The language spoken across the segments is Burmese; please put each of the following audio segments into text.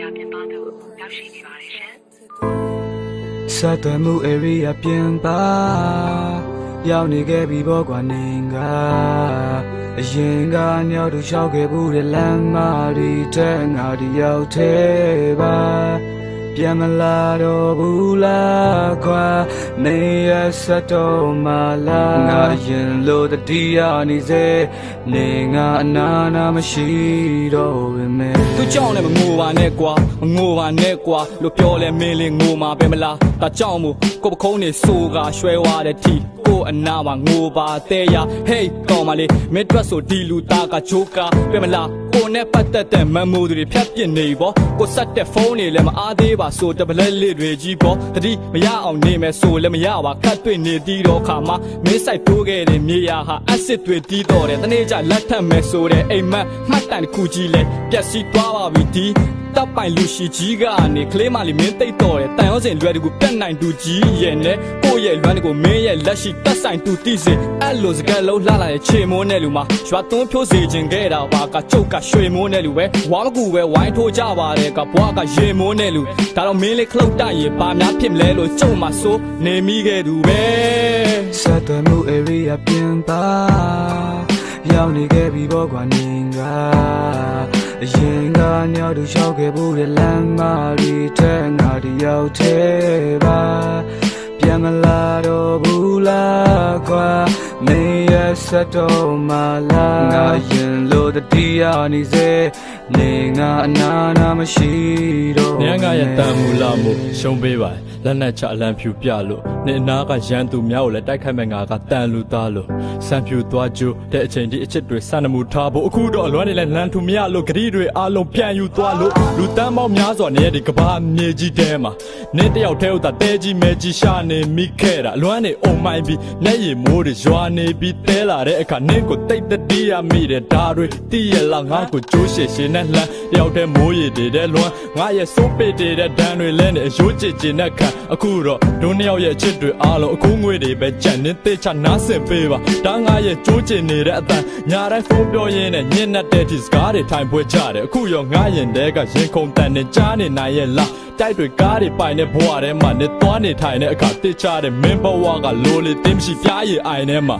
ရောက်ရှိနေပါတယ်ရှင်။စသွယ်မှု area ပြင်ပါရောက်နေခဲ့ပြီဘောကွာနေကအရင်ကညောက်သူလျှောက်ခဲ့ဘူးတဲ့လမ်းမတွေတဲ့ငါဒီရောက်သေးပါ ပြန်မလာတော့ဘူးလားခွာနေရစတော့မလာငါရင်လို့တတိယနေစေနေငါအနာနာမရှိတော့ပဲမဲသူကြောင့်လည်းမငိုပါနဲ့ကွာမငိုပါနဲ့ကွာလို့ပြောလဲမင်းလေးငိုမှာပဲမလားဒါကြောင့်မို့ကိုပခုံးနေဆိုးကရွှဲသွားတဲ့ထီကိုအနာမှာငိုပါတဲ့ရ Hey ကောင်းမလေးမင်းတွက်ဆိုဒီလူသားကဂျိုးကာပဲမလား ကိုနဲ့ပတ်သက်တဲ့မမိုးတွေဖြတ်ပြစ်နေပေါ့ကိုဆက်တဲ့ဖုန်းတွေလည်းမအားသေးပါဆိုတပလက်လေးတွေကြီးပေါ့တတိမရအောင်နေမယ်ဆိုလည်းမရပါခတ်တွေ့နေတီးတော့ခါမှာမင်းဆိုင်တိုးခဲ့တဲ့မြေယာဟာအက်စစ်တွေတီးတော့တယ်တနေ့ကျလက်ထပ်မယ်ဆိုတဲ့အိမ်မက်မှတ်တမ်းတစ်ခုကြီးလဲပျက်စီးသွားပါပြီဒီ တပ်ပိုင်လူရှိကြီးကနေကလေးမလေးမင်းတိတ်တော်တယ်တန်ရောစင်လွယ်တကူပြတ်နိုင်သူကြီးရဲ့နဲ့ကိုယ့်ရဲ့လွမ်းတကူမင်းရဲ့လက်ရှိတက်ဆိုင်သူတိစေအဲ့လိုစကလုံးလှလာတဲ့ခြေမိုးနဲ့လူမှာရွာသွန်းဖြိုးစေခြင်းခဲ့တာပါကကျုပ်ကရွှေမိုးနဲ့လူပဲဝါမကူပဲဝိုင်းထိုးကြပါတယ်ကဘွားကရေမိုးနဲ့လူဒါတော့မင်းလေးခလုတ်တိုက်ရင်ဘာများဖြစ်မလဲလို့ကျုံမှာဆိုနေမိခဲ့သူပဲစက်သွယ်မှု area ပြင်ပါရောက်နေခဲ့ပြီဘောကွာနေကအရင်က ညောက်သူလျှောက်ခဲ့ဘူးတဲ့လမ်းမတွေတဲ့ငါတယောက်သေးပါပြန်မလာတော့ဘူးလားကွာမင်းရဲ့စတော့မလားငါရင်လို့တတိယနေစေနေငါအနာနာမရှိတော့နေငါရဲ့တန်မူလာမှုရှုံးပေးပါလက်နဲ့ချအလံဖြူပြလို့ နေအနာကရန်သူများကိုလည်းတိုက်ခိုက်မဲ့ငါကတန်လူသားလို့စံဖြူသွားကြိုးတဲ့အချိန်ဒီအချစ်တွေစံနမှုထားဖို့အခုတော့အလွမ်းနေလဲလန်ထူမရလို့ဂရီတွေအားလုံးပြန်ယူသွားလို့လူတန်းပေါင်းများစွာနေတဲ့ဒီကဘာမြေကြီးတဲမှာနေတယောက်တည်းဥသာတဲကြီးမဲကြီးရှာနေမိခဲ့တာအလွမ်းနေအုံမိုင်းပြီးမျက်ရည်မိုးတွေရွာနေပြီးတဲလာတဲ့အခါနင်းကိုတိတ်တတိယမိတဲ့ဓာတွေတီးရလောက်ငါကိုကြိုးရှည်ရှည်နဲ့လှမ်းတယောက်တည်းမိုးရည်တွေတဲ့လွမ်းငါရဲ့စိုးပေတဲ့ဒဏ်တွေလဲနေအယိုးချစ်ချင်တဲ့ခံအခုတော့ဒုနှစ်ယောက်ရဲ့အချစ်တွေအားလုံးအခုငွေတွေပဲကြံနေသေးချနားဆင်ပေးပါဒါငါရဲ့ကြိုးချင်နေတဲ့အတန်ညာတိုင်းဖုန်းပြောရင်းနဲ့ညင်တဲ့ဒီစကားတွေထိုင်ပွဲကြတယ်အခုရောငါရင်တဲကရင်ခုန်တန်နေကြားနေနိုင်ရဲ့လားတိုက်တွေကားတွေပိုင်တဲ့ဘဝထဲမှာနေသွားနေထိုင်တဲ့အခါတစ်ချတဲ့မင်းဘဝကလိုလေတင်းရှိပြားရည်အိုင်ထဲမှာ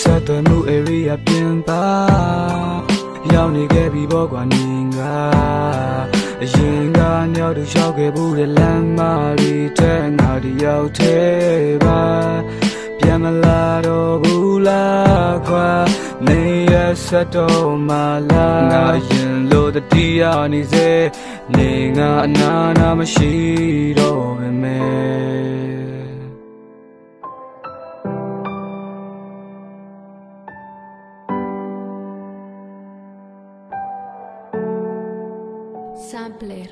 စသွယ်မှု area ပြင်ပါရောက်နေခဲ့ပြီဘောကွာနေငါ အရင်ကညောက်သူလျှောက်ခဲ့ဘူးတဲ့လမ်းမတွေတဲ့ငါဒီရောက်သေးပါပြန်မလာတော့ဘူးလားခွာနေရစတော့မလားငါရင်လို့တတိယနေစေနေငါအနာနာမရှိတော့ပဲမဲ Sampler.